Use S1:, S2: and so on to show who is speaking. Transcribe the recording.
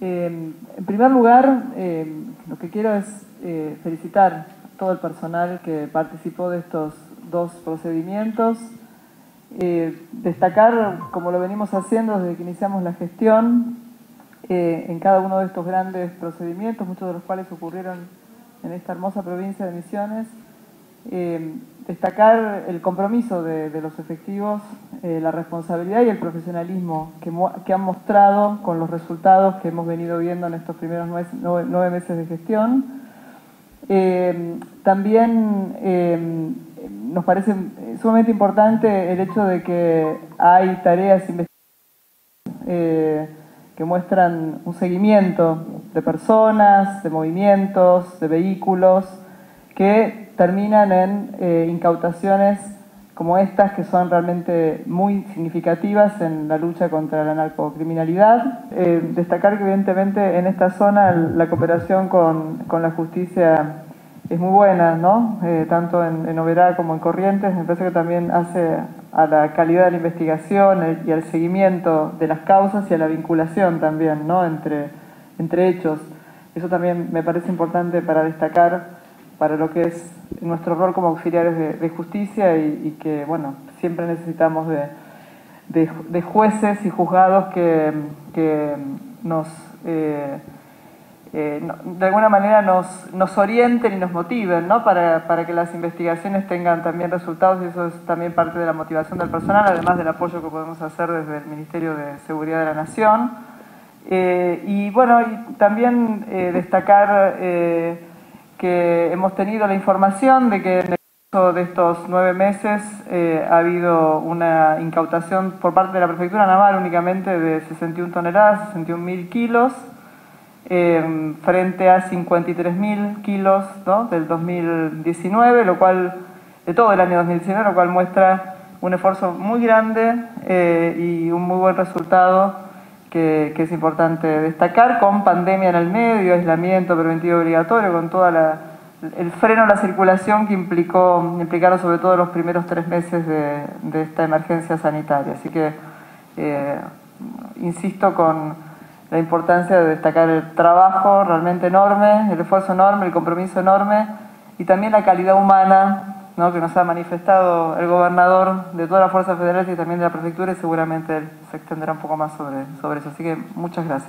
S1: Eh, en primer lugar, eh, lo que quiero es eh, felicitar a todo el personal que participó de estos dos procedimientos, destacar, como lo venimos haciendo desde que iniciamos la gestión, en cada uno de estos grandes procedimientos, muchos de los cuales ocurrieron en esta hermosa provincia de Misiones, destacar el compromiso de, los efectivos, eh, la responsabilidad y el profesionalismo que, han mostrado con los resultados que hemos venido viendo en estos primeros nueve, meses de gestión. Eh, también eh, nos parece sumamente importante el hecho de que hay tareas que muestran un seguimiento de personas, de movimientos, de vehículos, que terminan en eh, incautaciones como estas que son realmente muy significativas en la lucha contra la narcocriminalidad. Eh, destacar que evidentemente en esta zona la cooperación con, la justicia es muy buena, ¿no? Eh, tanto en, en Oberá como en Corrientes, me parece que también hace a la calidad de la investigación y al seguimiento de las causas y a la vinculación también, ¿no? Entre, entre hechos. Eso también me parece importante para destacar para lo que es nuestro rol como auxiliares de, justicia y, que, bueno, siempre necesitamos de, jueces y juzgados que, nos, eh, eh, de alguna manera nos, nos, orienten y nos motiven, ¿no? Para, para, que las investigaciones tengan también resultados y eso es también parte de la motivación del personal, además del apoyo que podemos hacer desde el Ministerio de Seguridad de la Nación. Eh, y bueno, y también destacar que hemos tenido la información de que en el caso de estos nueve meses eh, ha habido una incautación por parte de la Prefectura Naval únicamente de 61 toneladas, 61 mil kilos, eh, frente a 53 mil kilos del 2019, lo cual, de todo el año 2019, lo cual muestra un esfuerzo muy grande eh, y un muy buen resultado que, es importante destacar, con pandemia en el medio, aislamiento preventivo obligatorio, con todo el freno a la circulación que implicó, implicaron sobre todo los primeros tres meses de, esta emergencia sanitaria. Así que eh, insisto con la importancia de destacar el trabajo realmente enorme, el esfuerzo enorme, el compromiso enorme y también la calidad humana que nos ha manifestado el gobernador de todas las fuerzas federales y también de la prefectura y seguramente él se extenderá un poco más sobre, sobre eso. Así que muchas gracias.